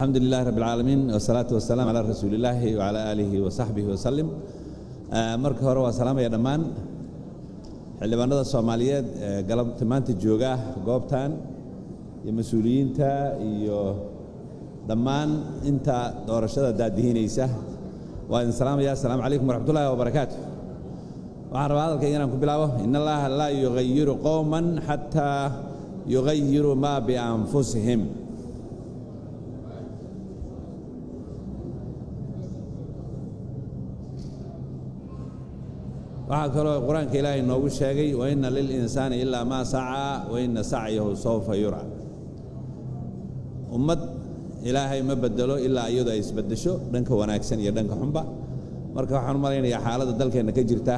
الحمد لله رب العالمين والصلاة والسلام على رسول الله وعلى آله وصحبه وسلم marka hore waa salaamaya dhammaan xildhibaanada soomaaliyeed ee galabta maanta jooga goobtan iyo mas-uuliyiinta iyo dhammaan inta doorashada daadihinaysa waa idin salaamaya asalaamu calaykum waraxmatullahi wabarakaatu waxaan rabaa hadalkayga inaan ku bilaabo in allaha laa yugayiru qowman xataa yugayiru maa bianfusihim waxaa kaloo qur'aanka ilaahay noogu sheegay waina lilinsaani ilaa maa sacaa waina sacyahu sawfa yura. Ummad ilaahay ma bedelo ilaa iyadu ay isbedesho dhanka wanaagsan iyo dhanka xunba. Marka waxaan u malaynayaa xaaladda dalkeenna ka jirta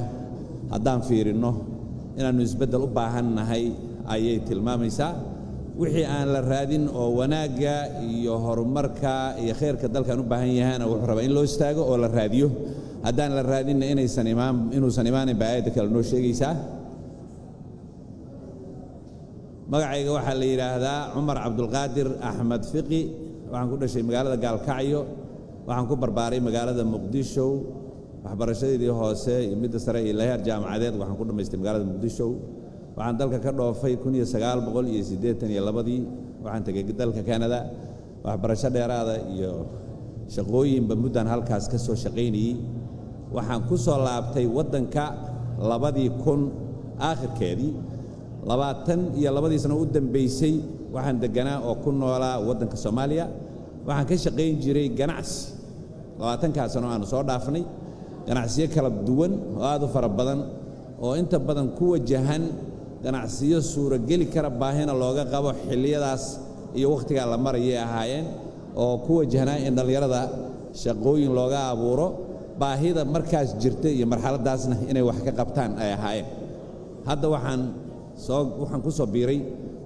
haddaan fiirinno inaannu isbeddel u baahan nahay ayay tilmaamaysaa wixii aan la raadin oo wanaagga iyo horumarka iyo khayrka dalkan u baahan yahaana wuxuu rabaa in loo istaago oo la raadiyo. Haddaan la raadinna inuusan imaanayn baa aayadda kale noo sheegaysaa. Magacayga waxaa la yidhaahdaa cumar cabdulqaadir axmed fiqi. Waxaan ku dhashay magaalada gaalkacyo. Waxaan ku barbaaray magaalada muqdisho waxbarashadeedii hoose iyo midda sare iyo layaar jaamacadeed waxaan ku dhammaystay magaalada muqdisho waxaan dalka ka dhoofay kun iyo sagaal boqol iyo siddeetan iyo labadii. Waxaan tegay dalka kanada waxbarasho dheeraada iyo shaqooyinba muddan halkaas ka soo shaqaynayey waxaan ku soo laabtay waddanka labadii kun aakhirkeedii. Labaatan iyo labadii sano u dambaysay waxaan degganaa oo ku noolaa waddanka soomaaliya. Waxaan ka shaqayn jiray ganacsi. Labaatankaa sano aanu soo dhaafnay. Ganacsiyo kala duwan oo aad u fara badan oo inta badan ku wajahan ganacsiyo suurogeli kara baahina looga qabo xilliyadaas iyo wakhtigaa la marayay ahaayeen oo ku wajahnaa in dhallinyarada shaqooyin looga abuuro baahida markaas jirta iyo marxaladdaasna inay wax ka qabtaan ay ahaayeen. Hadda waxaan waxaan ku soo biiray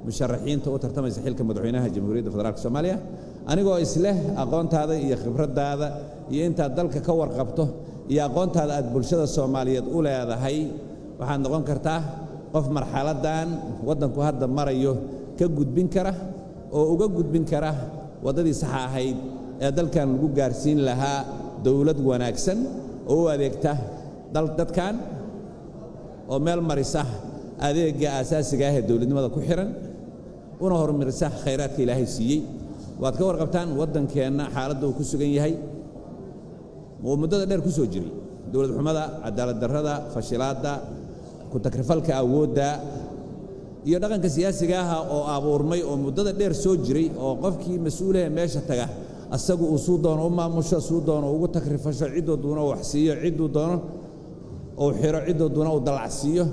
musharaxiinta u tartamaysa xilka madaxweynaha jamhuuriyadda federaalk soomaaliya. Anigoo isleh aqoontaada iyo khibraddaada iyo intaad dalka ka warqabto iyo aqoontaada aad bulshada soomaaliyeed u leedahay waxaad noqon kartaa qof marxaladdan waddanku hadda marayo ka gudbin kara oo uga gudbin kara waddadii saxa ahayd ee dalkan lagu gaarsiin lahaa dowlad wanaagsan oo u adeegta dadkan oo meel marisa adeegga aasaasiga ah ee dowladnimada ku xihan una horumarisa khayraadka ilaahay siiyey. Waad ka warqabtaan waddankeenna xaaladda uu ku sugan yahay. Uu muddada dheer ku soo jiray cadaalad darrada fashilaadda ku-takrifalka awoodda iyo dhaqanka siyaasiga ah oo abuurmay oo muddada dheer soo jiray oo qofkii mas'uulahe meesha taga asagu uu suu doono u maamusho suu doono ugu takrifasho cidduu doono wax siiyo cidduu doono uu xiro cidduu doono uu dalacsiiyo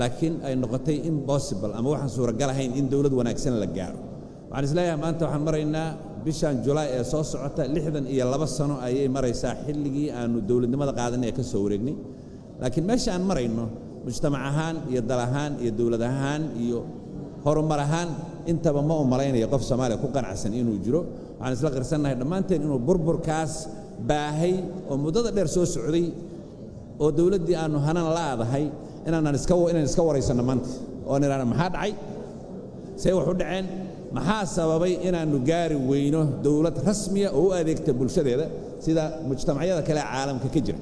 laakiin ay noqotay impossible ama waxaan suuragal ahayn in dowlad wanaagsan la gaaro. Waxaan is leeyahay maanta waxaan maraynaa bishan julaay ee soo socota lixdan iyo laba sano ayay maraysaa xilligii aannu dowladnimada qaadanay ee ka soo wareegnay. Laakiin meesha aan marayno mujtamac ahaan iyo dal ahaan iyo dowlad ahaan iyo horumar ahaan intaba ma u malaynayo qof soomaaliya ku qanacsan inuu jiro. Waxaan isla qirsannahay dhammaanteen inuu burburkaas baahay oo muddada dheer soo socday oo dowladdii aannu hanan la'adahay inaanan inaan iska waraysanno maanta. Oon idhaahno maxaa dhacay? See wax u dhaceen? Maxaa sababay inaannu gaari weyno dowlad rasmiya oo u adeegta bulshadeeda sida mujtamacyada kale caalamka ka jira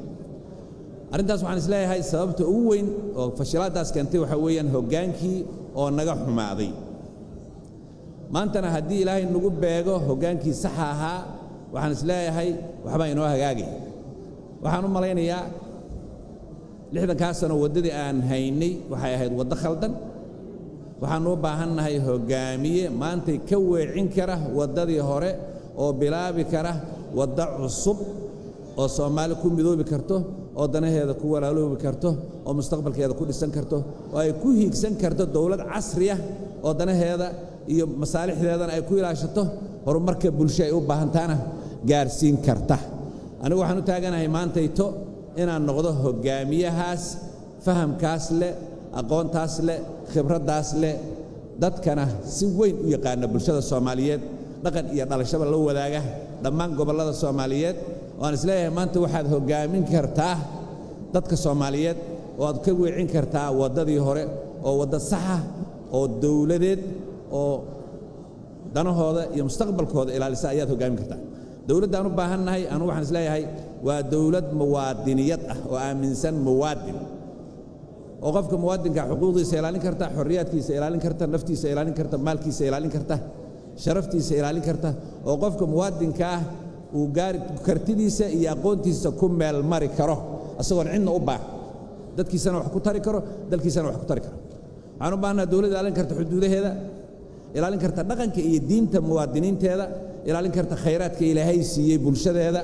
arrintaas waxaan is leeyahay sababta ugu weyn oo fashilaaddaas keentay waxaa weeyaan hoggaankii oo naga xumaaday. Maantana haddii ilaahay nagu beego hoggaankii saxa ahaa waxaan is leeyahay waxbaa inoo hagaagay. Waxaan u malaynayaa lixdankaa sano waddadii aan haynay waxay ahayd waddo khaldan. Waxaannu u baahannahay hoggaamiye maantay ka weecin kara waddadii hore oo bilaabi kara waddo cusub oo soomaali ku midoobi karto oo danaheeda ku walaaloobi karto oo mustaqbalkeeda ku dhisan karto oo ay ku hiigsan karto dowlad casriya oo danaheeda iyo masaalixdeedana ay ku ilaashato horumarka bulsho ay u baahantaana gaarsiin karta. Anigu waxaan u taaganahay maantayto inaan noqdo hoggaamiyahaas fahamkaas leh aqoontaas leh khibraddaas leh dadkana si weyn u yaqaana bulshada soomaaliyeed dhaqan iyo dhalashaba la wadaaga dhammaan gobollada soomaaliyeed waan is leeyahay maanta waxaad hoggaamin kartaa dadka soomaaliyeed oo aad ka weecin kartaa waddadii hore oo waddo saxa oo dowladeed oo danahooda iyo mustaqbalkooda ilaalisa ayaad hoggaamin kartaa. Dowladda aan u baahannahay anugu waxaan is leeyahay waa dowlad muwaadiniyad ah oo aaminsan muwaadin. Oo qofka muwaadinka xuquuqdiisa ilaalin karta xorriyaadkiisa ilaalin karta naftiisa ilaalin karta maalkiisa ilaalin karta sharaftiisa ilaalin karta. Oo qofka muwaadinka ah uu kartidiisa iyo aqoontiisa ku meel mari karo. Asagoon cidna u baahan dadkiisana wax ku tari karo dalkiisana wax ku tari karo. Waxaan u baahannaha dowladda ilaalin karta xuduudaheeda ilaalin karta dhaqanka iyo diinta muwaadiniinteeda ilaalin karta khayraadka ilaahay siiyey bulshadeeda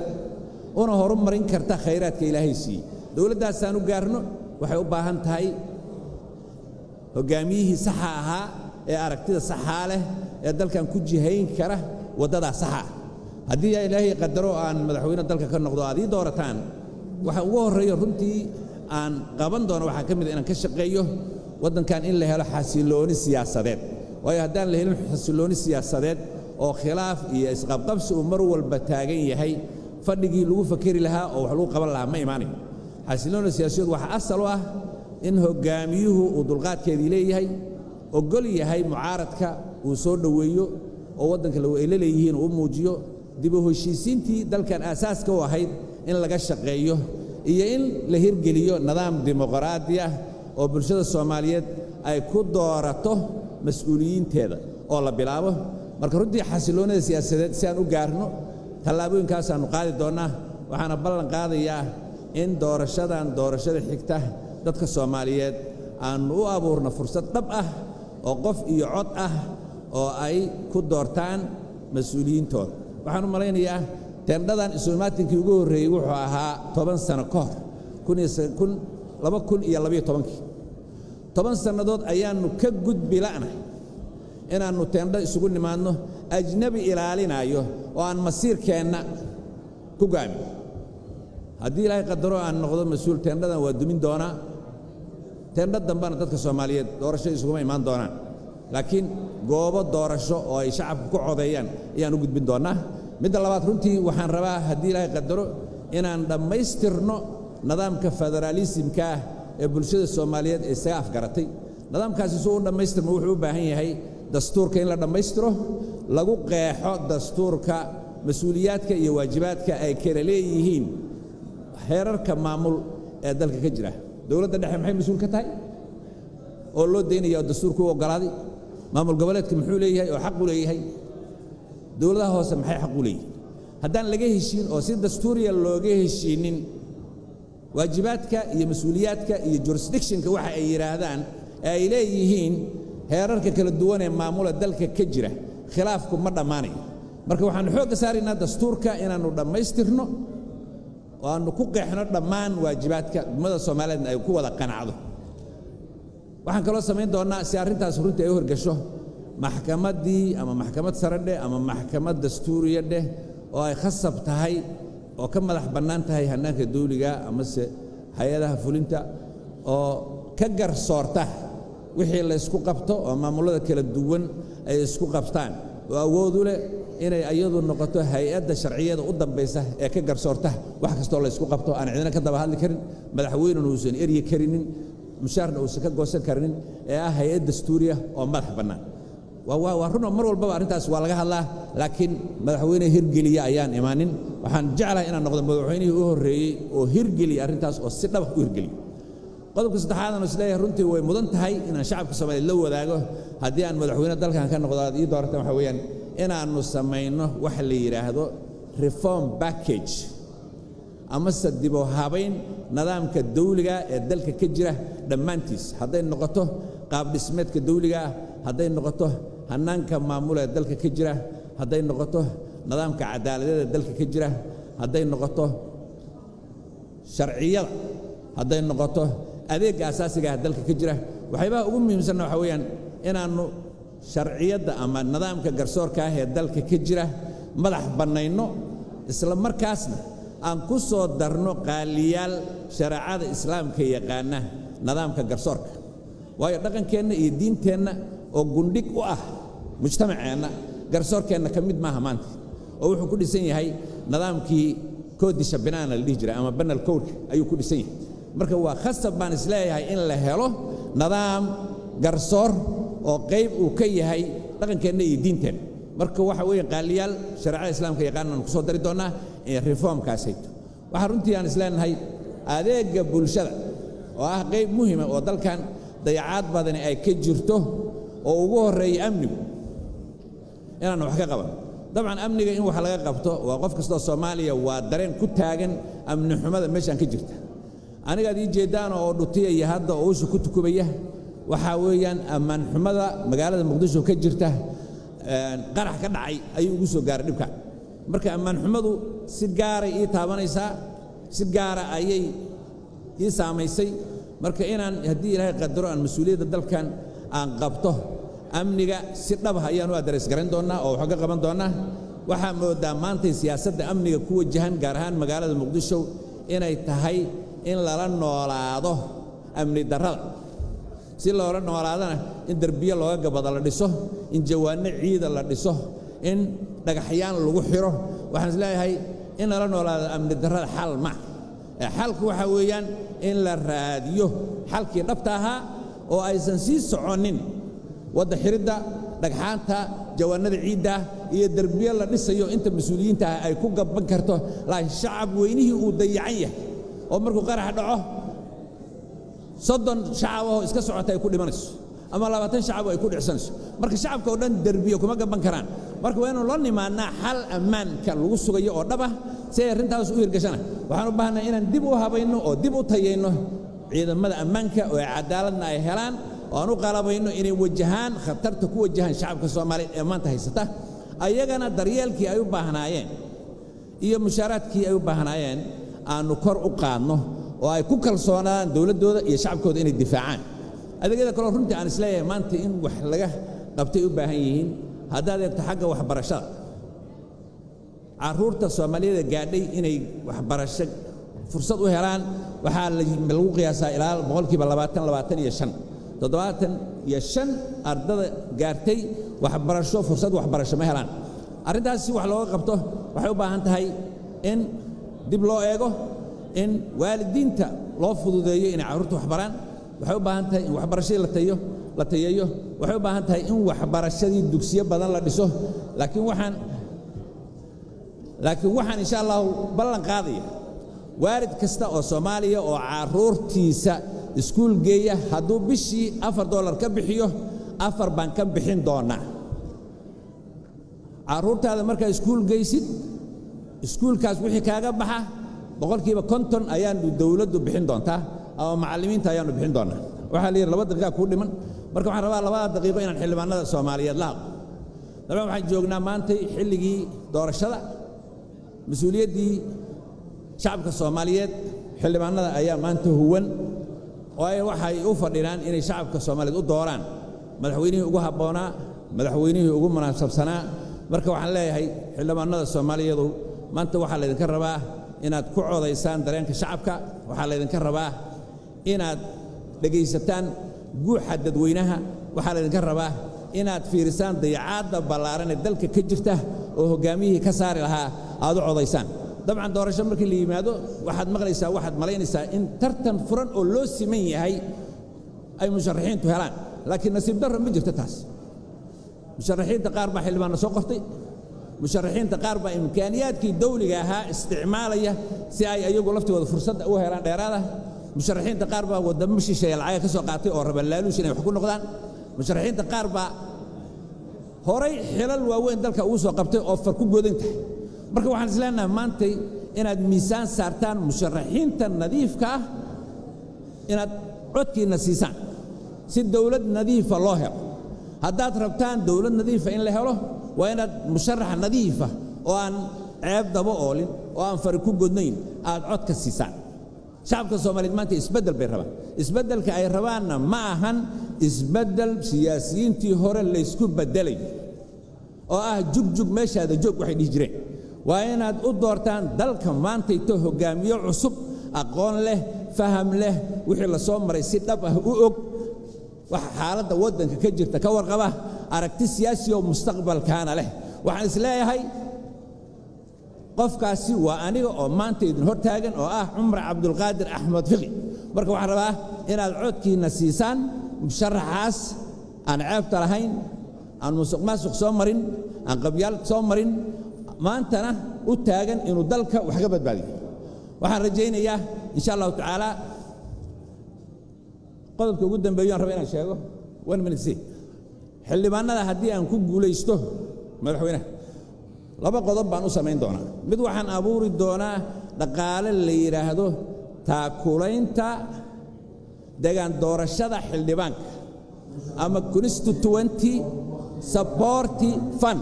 una horumarin karta khayraadka ilaahay siiyey. Dowladdaasaan u gaarno waxay u baahan tahay hoggaamiyihii saxa ahaa ee aragtida saxaa leh ee dalkan ku jihayn kara waddadaa saxa ah haddii ilaahay qadaro aan madaxweyne dalka ka noqdo aad ii doorataan waxa ugu horreeyo runtii aan qaban doono waxaa ka mid inaan ka shaqeeyo waddankan in la helo xasillooni siyaasadeed. Waayo haddaan la helin xasillooni siyaasadeed oo khilaaf iyo isqabqabsi uu mar walba taagan yahay fadhigii lagu fakeri lahaa oo wax lagu qaban lahaa ma imaanayo xasillooni siyaasiyaed waxaa asal u ah in hoggaamiyuhu uu dulqaadkeedii leeyahay ogol yahay mucaaradka uu soo dhoweeyo oo waddanka ay la leeyihiin uu muujiyo dib u heshiisiintii dalkan aasaaska u ahayd in laga shaqeeyo iyo in la hirgeliyo nidaam dimuqraadi ah oo bulshada soomaaliyeed ay ku doorato mas'uuliyiinteeda oo la bilaabo. Marka runtii xasilloonida siyaasadeed si aan u gaarno tallaabooyinkaasaannu qaadi doonnaa waxaana ballan qaadayaa in doorashadan doorashada xigta dadka soomaaliyeed aannu u abuurno fursad dhab ah oo qof iyo cod ah oo ay ku doortaan mas'uuliyiintooda waxaan u malaynayaa teendhadan isumaatinkii ugu horreeyey wuxuu ahaa toban sano ka hor tobankii. Toban sannadood ayaannu ka gudbi la'nahay inaannu teendho isugu nimaadno ajnebi ilaalinaayo oo aan masiirkeenna ku gaamin. Haddii ilaahay qadaro aan noqdo mas'uul teendhadan waa dumin doonaa. Teendho dambena dadka soomaaliyeed doorasho isuguma imaan doonaan laakiin goobo doorasho oo ay shacabku ku codeeyaan ayaan u gudbin doonnaa midda labaad runtii waxaan rabaa haddii ilaahay qadaro inaan dhammaystirno nidaamka federaalisimka ah ee bulshada soomaaliyeed ee isaga afgaratay. Nidaamkaasi suu u dhammaystirmo wuxuu u baahan yahay dastuurka in la dhammaystiro lagu qeexo dastuurka mas'uuliyaadka iyo waajibaadka ay kala leeyihiin. Xeerarka maamul ee dalka ka jira. Dowladda dhexe maxay mas'uul ka tahay? Oo loo daynaya dastuurku u oggolaaday maamul goboleedka muxuu leeyahay oo xaq u leeyahay. Dowladaha hoose maxay xaq u leeyihiin haddaan laga heshiin oo si dastuuriya looga heshiinin waajibaadka iyo mas'uuliyaadka iyo jurisdictionka waxa ay yidhaahdaan ee ay leeyihiin heerarka kala duwan ee maamula dalka ka jira khilaafku ma dhammaanayo. Marka waxaannu xoogga saaraynaa dastuurka inaannu dhammaystirno oo aannu ku qeexno dhammaan waajibaadka ummada soomaaliyeedna ay ku wada qanacdo waxaan kaloo samayn doonnaa si arrintaas runtii ay u horgasho maxkamaddii ama maxkamad sare dheh ama maxkamad dastuuriya dheh oo ay khasab tahay oo ka madax bannaan tahay hannaanka dawliga amase hay'adaha fulinta oo ka garsoorta wixii la ysku qabto oo maamullada kala duwan ay isku qabtaan. Oo awoodu leh inay ayadu noqoto hay'adda sharciyada u dambaysa ee ka garsoorta wax kastoo la ysku qabto. Aan cidina ka daba hadli karin madaxweynena uusan eryi karinin mushaarna uusan ka goosan karinin ee ah hay'ad dastuuriya oo madax bannaan. Waa runoo mar walbaba arrintaas waa laga hadlaa laakiin madaxweyne hirgeliya ayaan imaanin. Waxaan jeclahay inaan noqdo madaxweynihii u horreeyey oo hirgeliya arrintaas oo si dhaba u hirgeliyo qodobka saddexaadaan is leeyahay runtii way mudan tahay inaan shacabka soomaaliyeed la wadaago. Haddii aan madaxweyne dalkan ka noqdo aad ii dooratan waxa weeyaan inaannu samayno waxa la yidhaahdo reform package. Amase dibo habayn nidaamka dawliga ee dalka ka jira dhammaantiis. Hadday noqoto qaab dhismeedka dawliga ah hadday noqoto hannaanka maamul ee dalka ka jira hadday noqoto nidaamka cadaaladeeda dalka ka jira hadday noqoto sharciyada hadday noqoto adeegga asaasiga ah dalka ka jira. Waxyaabaha ugu muhiimsanna waxa weeyaan inaannu sharciyadda ama nidaamka garsoorka ah ee dalka ka jira madax bannayno isla markaasna aan ku soo darno qaaliyaal shareecada islaamka yaqaana nidaamka garsoorka. Waayo dhaqankeenna iyo diinteenna oo gundhig u ah mujtamaceenna garsoorkeenna ka mid maaha maanta. Oo wuxuu ku dhisan yahay nidaamkii koodisha binaana la dhihi jiray ama banal codka ayuu ku dhisan yahay. Marka waa khasab baan is leeyahay in la helo nidaam garsoor oo qayb uu ka yahay dhaqankeenna iyo diinteenna marka waxa weeye qaaliyaal shareecada islaamka yaqaanaan ku soo dari doonnaa reformkaasayto waxaa runtii aan isleenahay adeegga bulshada oo ah qayb muhima oo dalkan dayacaad badani ay ka jirto oo ugu horreeya amnigu. Inaan wax ka qaban. Dabcan amniga in wax laga qabto waa qof kastoo soomaaliya waa dareen ku taagan amni xumada meeshaan ka jirta. Anigaad ii jeeddaan oo dhutiyaya hadda oo usha ku tukubaya waxaa weeyaan ammaan xumada magaalada muqdisho ka jirta qarax ka dhacay ayuu ugu soo gaaray dhibka. Marka ammaan xumadu si gaaray ii taabanaysaa si gaara ayay ii saamaysay. Marka inaan haddii ilaahay qadaro aan mas'uuliyadda dalkan aan qabto amniga si dhabah ayaan u adres garan doonnaa oo wax ka qaban doonnaa. Waxaa moodaa maantay siyaasadda amniga ku wajahan gaar ahaan magaalada muqdisho inay tahay in lala noolaado amni darrada si loola noolaadana in derbiye looga gabada la dhiso in jawaanno ciida la dhiso in dhagaxyaan lagu xiro. Waxaan is leeyahay in lala noolaado amni darrada xal ma ee xalku waxaa weeyaan in la raadiyo. Xalkii dhabta ahaa oo aysan sii soconnin wadda xiridda dhagxaanta jawaanada ciidda iyo derbiye la dhisayo inta mas'uuliyiinta ah ay ku gabban karto. Laakiin shacab weynihii uu dayacan yahay oo markuu qarax dhaco soddon shacab oo iska socota ay ku dhimanayso ama labaatan shacab ay ku dhicsanayso. Marka shacabka oo dhan derbiye kuma gabban karaan. Marka waa inuu la nimaannaa xal ammaanka lagu sugayo oo dhab ah si ay arrintaas u hirgashana waxaan u baahnay inaan dib u habayno oo dib u tayayno ciidamada ammaanka oo cadaaladna ay helaan oo aan u qalabayno inay wajahaan khatarta ku wajahaan shacabka soomaaliyeed ee maanta haysata. Ayagana daryeelkii ay u baahnaayeen iyo mushaaraadkii ay u baahnaayeen aannu kor u qaadno oo ay ku kalsoonaadaan dowladdooda iyo shacabkooda inay difaacaan. Adeegyada kaleo runtii aan is leeyahay maanta in wax laga qabtay u baahan yihiin. Haddaad eegto xagga waxbarashada carruurta soomaaliyeeda gaadhay inay waxbarasho fursad u helaan waxaa lagu qiyaasaa ilaa boqolkiiba labaatan labaatan iyo shan. Toddobaatan iyo shan ardada gaartay waxbarasho fursad waxbarasho ma helaan. Arrintaas si wax looga qabto waxay u baahan tahay in dib loo eego in waalidiinta loo fududeeyo inay carruurta wax baraan waxay u baahan tahay in waxbarashadii la tayo la tayeeyo. Waxay u baahan tahay in waxbarashadii dugsiyo badan la dhiso. Laakiin waxaan laakiin waxaan insha allahu ballan qaadaya. Waalid kasta oo soomaaliya oo carruurtiisa iskuul geeya hadduu bishii afar dollar ka bixiyo afar baan ka bixin doonnaa carruurtaada markaa iskuul geysid iskuulkaas wixii kaaga baxa boqolkiiba konton ayaanu dowladdu bixin doontaa ama macallimiinta ayaanu bixin doonnaa waxaa la yidhi laba daqiiqa kuu dhiman. Marka waxaan rabaa labada daqiiqo inaan xildhibaanada soomaaliyeed la hadlo dabcan waxaan joognaa maantay xilligii doorashada mas'uuliyaddii shacabka soomaaliyeed xildhibaanada ayaa maanta huwan ay waxay u fadhinaan inay shacabka soomaaliyeed u dooraan madaxweynihii ugu habboonaa madaxweynihii ugu munaasabsanaa. Marka waxaan leeyahay xildhibaanada soomaaliyeedu maanta waxaa laydinka rabaa inaad ku codaysaan dareenka shacabka waxaa laydinka rabaa inaad dhegaysataan guuxa dadweynaha waxaa laydinka rabaa inaad fiirisaan dayacaadda ballaaran ee dalka ka jirta oo hoggaamiyihii ka saari lahaa aad u codaysaan. Dabcan doorasho markii la yimaado waxaad maqlaysaa waxaad malaynaysaa in tartan furan oo loo siman yahay ay musharaxiintu helaan. Laakiin nasiib darro ma jirto taas. Musharaxiinta qaar baa xildhibaanna soo qortay. Musharaxiinta qaar baa imkaaniyaadkii dawliga ahaa isticmaalaya si ay ayagu laftigooda fursadda u helaan dheeraada. Musharaxiinta qaar baa waddamo shisheeye lacaga ka soo qaatay oo raba laaluush inay wax ku noqdaan. Musharaxiinta qaar baa horay xilal waaweyn dalka ugu soo qabtay oo far ku godan tahay marka waxaan isleenahay maantay inaad miisaan saartaan musharaxiinta nadiifka ah inaad codkiinna siisaan. Si dowlad nadiifa loo helo. Haddaad rabtaan dowlad nadiifa in la helo waa inaad musharax nadiifa oo aan ceeb daba oolin oo aan fari ku godnayn aad codka siisaan. Shacabka soomaaliyeed maanta isbeddel bay rabaan. Isbeddelka ay rabaanna ma ahan isbeddel siyaasiyiintii hore laysku beddelayo oo ah jugjug meeshaada joog waxay dhihi jireen waa inaad u doortaan dalka maantayto hoggaamiye cusub aqoon leh faham leh wixii la soo maray si dhab ah u og. Waxa xaaladda waddanka ka jirta ka warqaba aragti siyaasi oo mustaqbalkaana leh. Waxaan is leeyahay qofkaasi waa aniga oo maanta idin hor taagan oo ah cumar cabdulqaadir axmed fiqi. Marka waxaan rabaa inaad codkiinna siisaan musharaxaas aan ceebta lahayn aan musuq maasuq soo marin aan qabyaal soo marin maantana u taagan inuu dalka wax ka badbaadiyo waxaan rajaynayaa insha allahu tacaala qodobka ugu dambeeyo raba inaan sheego. One minute c xildhibaanada haddii aan ku guulaysto madaxweynaha laba qodob baan u samayn doonaa. Mid waxaan abuuri doonaa dhaqaale la yidhaahdo taakulaynta degaan doorashada xildhibaanka ama constituenty supporty fund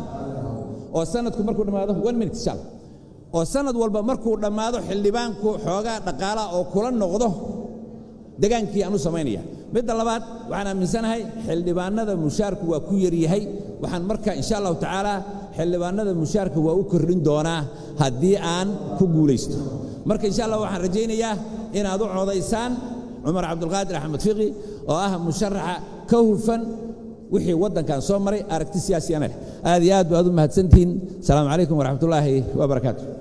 oo sanadku markuu dhammaado one minute insha allah oo sanad walba markuu dhammaado xildhibaanku xoogaa dhaqaalaha oo kula noqdo degaankii aan u samaynaya midda labaad waxaan aaminsanahay xildhibaanada mushaarku waa ku yaryahay waxaan marka insha allahu tacaala xildhibaanada mushaarka waa u kordhin doonaa haddii aan ku guulaysto. Marka insha allah waxaan rajaynayaa inaad u codaysaan cumar cabdulqaadir axmed fiqi oo ah musharaxa ka hufan wixii waddankan soo maray aragti siyaasiyana leh. Aad iyo aad baad u mahadsantihiin. Asalaamu calaykum waraxmatullaahi wabarakaatu